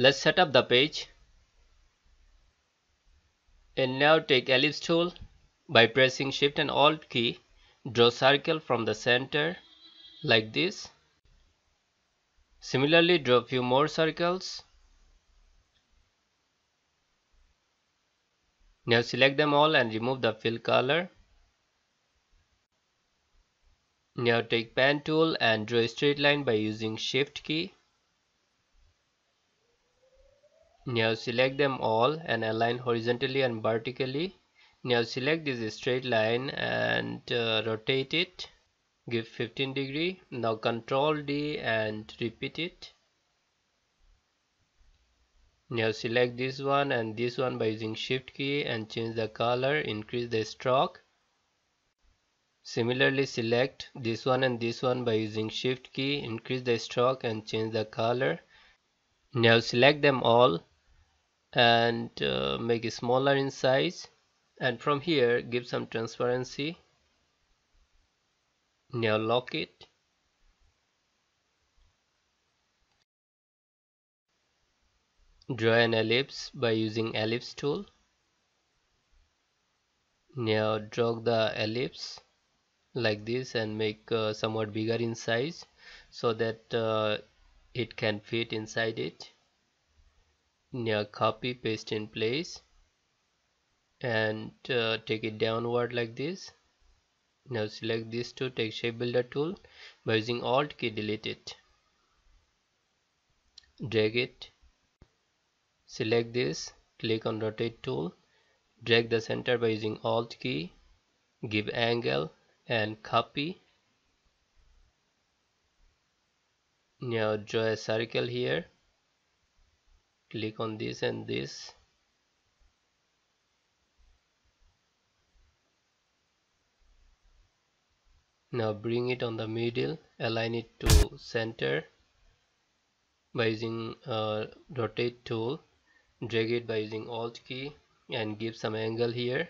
let's set up the page. And now take ellipse tool by pressing shift and alt key. Draw circle from the center like this. Similarly draw few more circles. Now select them all and remove the fill color. Now take pen tool and draw a straight line by using shift key now select them all and align horizontally and vertically. Now select this straight line and uh, rotate it. Give 15 degree. Now control D and repeat it. Now select this one and this one by using shift key and change the color increase the stroke. Similarly select this one and this one by using shift key increase the stroke and change the color. Now select them all and uh, make it smaller in size. And from here give some transparency. Now lock it. Draw an ellipse by using ellipse tool. Now draw the ellipse like this and make uh, somewhat bigger in size so that uh, it can fit inside it now copy paste in place and uh, take it downward like this. Now select this to take shape builder tool by using alt key delete it. Drag it. Select this click on rotate tool drag the center by using alt key give angle and copy. Now draw a circle here click on this and this. Now bring it on the middle align it to center by using uh, rotate tool. Drag it by using alt key and give some angle here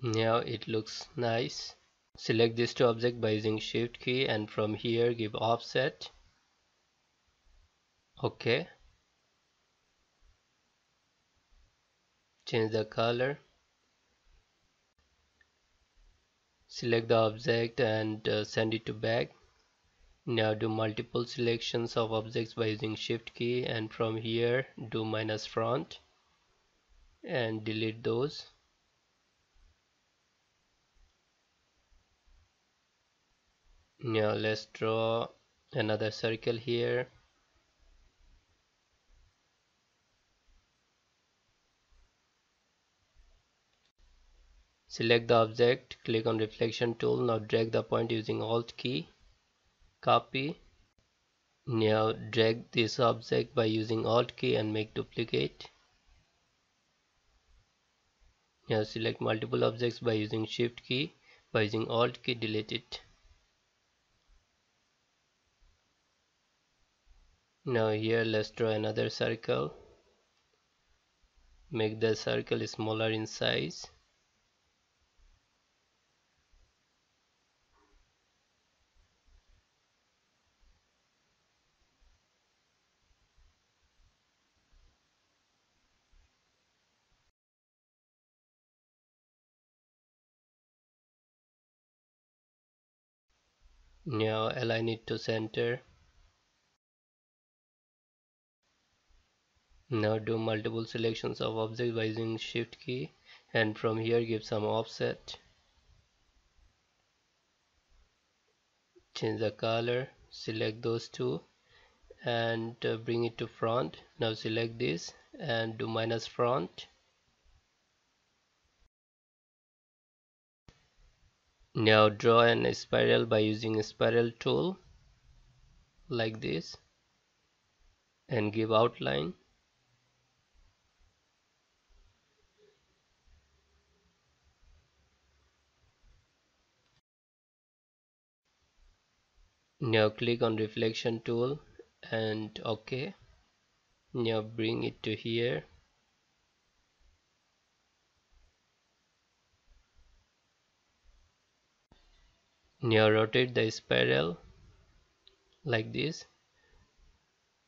now it looks nice. Select these two objects by using shift key and from here give offset. Ok change the color. Select the object and uh, send it to back. Now do multiple selections of objects by using shift key and from here do minus front and delete those now let's draw another circle here. Select the object click on reflection tool now drag the point using alt key. Copy. Now drag this object by using alt key and make duplicate. Now select multiple objects by using shift key. By using alt key delete it now here let's draw another circle. Make the circle smaller in size. Now align it to center now do multiple selections of objects by using shift key and from here give some offset. Change the color select those two and uh, bring it to front. Now select this and do minus front. Now draw an spiral by using spiral tool like this and give outline now click on reflection tool and ok. Now bring it to here. Now rotate the spiral like this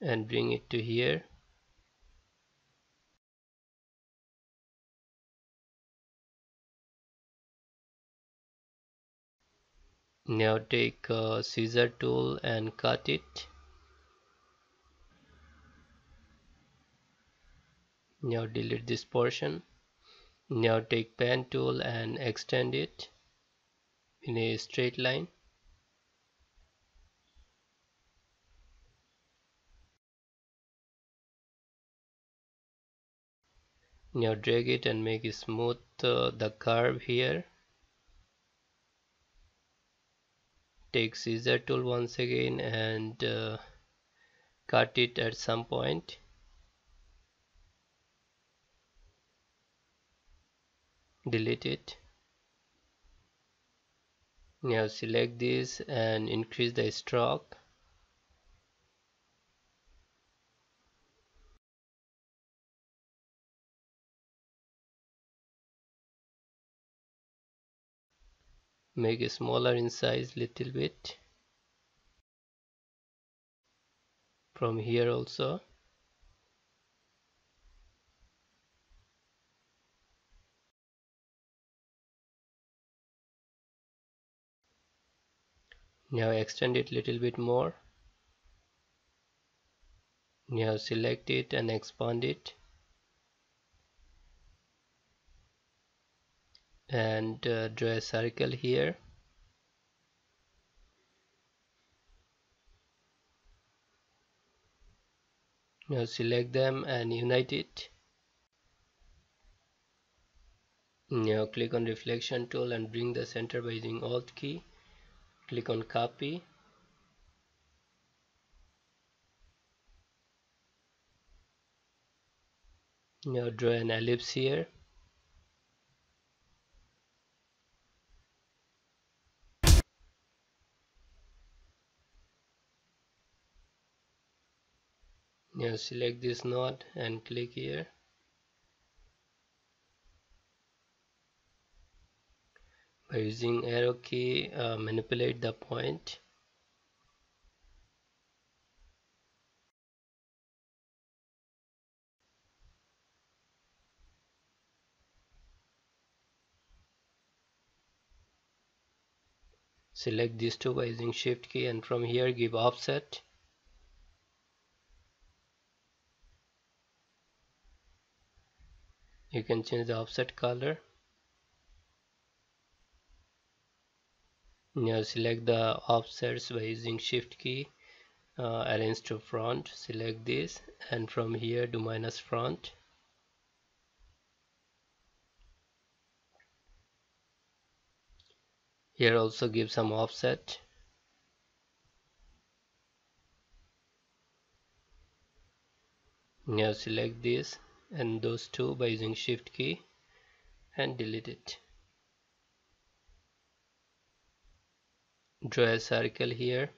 and bring it to here. Now take a scissor tool and cut it. Now delete this portion. Now take pen tool and extend it in a straight line. Now drag it and make it smooth uh, the curve here take scissor tool once again and uh, cut it at some point. Delete it. Now select this and increase the stroke make it smaller in size little bit. From here also. Now extend it little bit more. Now select it and expand it and uh, draw a circle here. Now select them and unite it. Now click on reflection tool and bring the center by using alt key. Click on copy. Now draw an ellipse here now select this node and click here. By using arrow key uh, manipulate the point. Select these two by using shift key and from here give offset you can change the offset color. Now select the offsets by using shift key uh, arrange to front select this and from here do minus front. Here also give some offset. Now select this and those two by using shift key and delete it. Draw a circle here.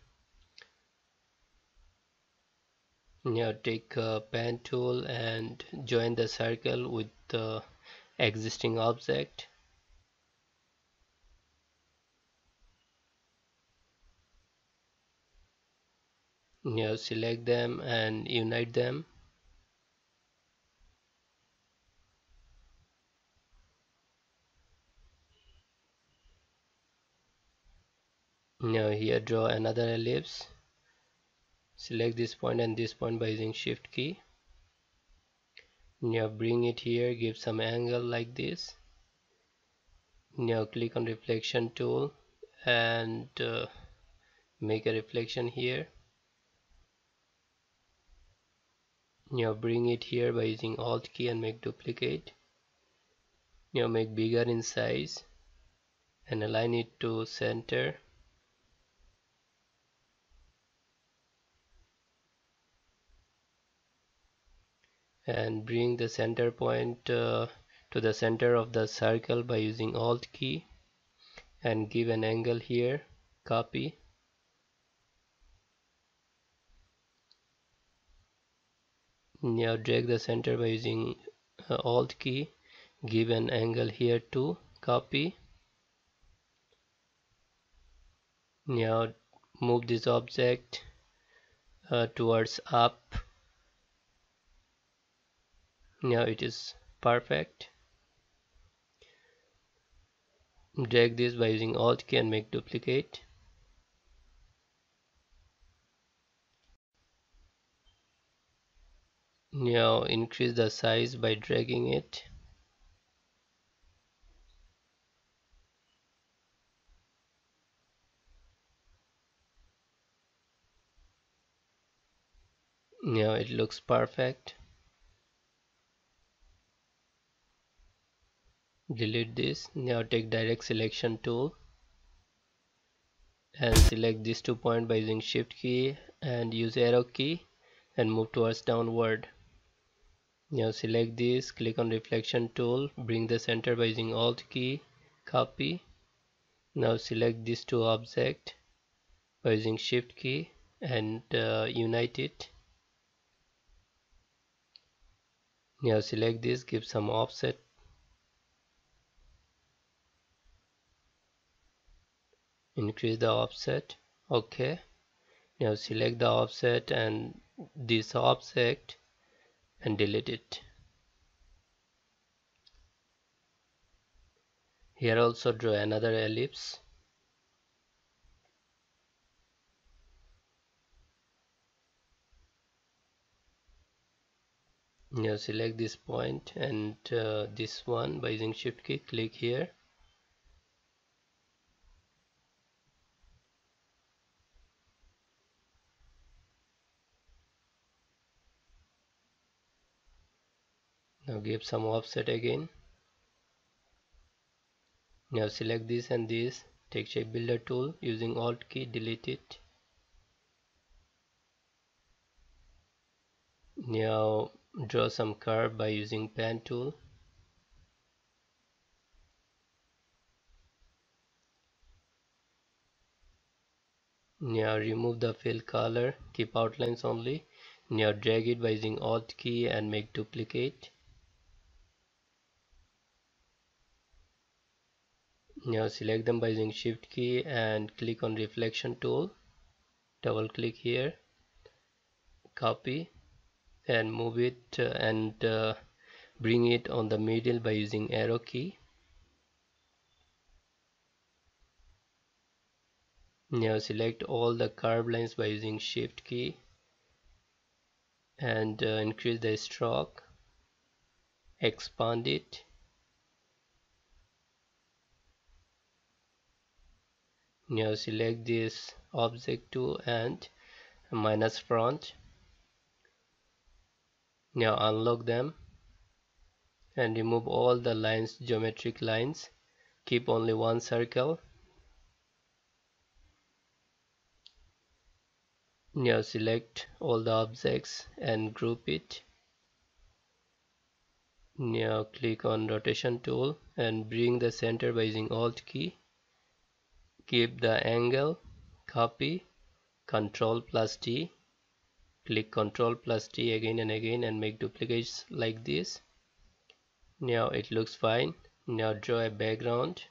Now take a pen tool and join the circle with the existing object. Now select them and unite them now here draw another ellipse. Select this point and this point by using shift key. Now bring it here give some angle like this. Now click on reflection tool and uh, make a reflection here. Now bring it here by using alt key and make duplicate. Now make bigger in size and align it to center and bring the center point uh, to the center of the circle by using alt key and give an angle here copy. Now drag the center by using uh, alt key give an angle here to copy. Now move this object uh, towards up now it is perfect. Drag this by using alt key and make duplicate. Now increase the size by dragging it. Now it looks perfect delete this. Now take direct selection tool and select these two points by using shift key and use arrow key and move towards downward. Now select this click on reflection tool bring the center by using alt key copy. Now select these two object by using shift key and uh, unite it. Now select this give some offset increase the offset okay? Now select the offset and this object and delete it. Here also draw another ellipse. Now select this point and uh, this one by using shift key click here give some offset again. Now select this and this. Take shape builder tool using alt key delete it. Now draw some curve by using pen tool. Now remove the fill color keep outlines only. Now drag it by using alt key and make duplicate now select them by using shift key and click on reflection tool. Double click here. Copy and move it uh, and uh, bring it on the middle by using arrow key. Now select all the curve lines by using shift key and uh, increase the stroke. Expand it now select this object tool and minus front. Now unlock them and remove all the lines geometric lines. Keep only one circle. Now select all the objects and group it. Now click on rotation tool and bring the center by using alt key keep the angle copy control plus T click control plus T again and again and make duplicates like this. Now it looks fine. Now draw a background.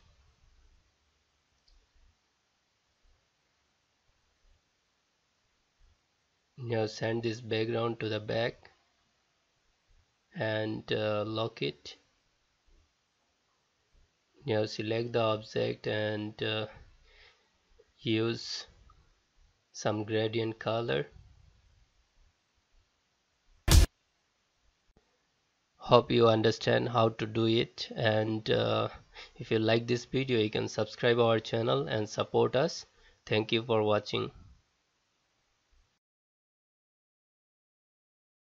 Now send this background to the back and uh, lock it. Now select the object and uh, use some gradient color. Hope you understand how to do it and uh, if you like this video you can subscribe our channel and support us. Thank you for watching